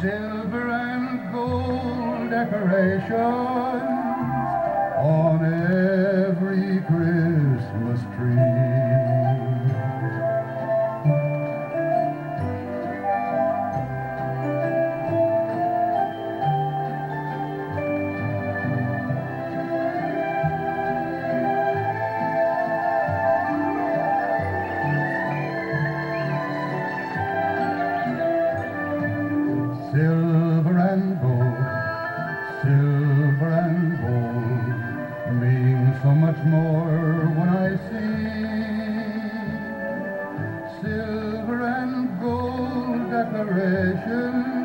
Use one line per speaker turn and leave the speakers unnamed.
silver and gold decorations on every Christmas tree. Much more when I sing silver and gold decorations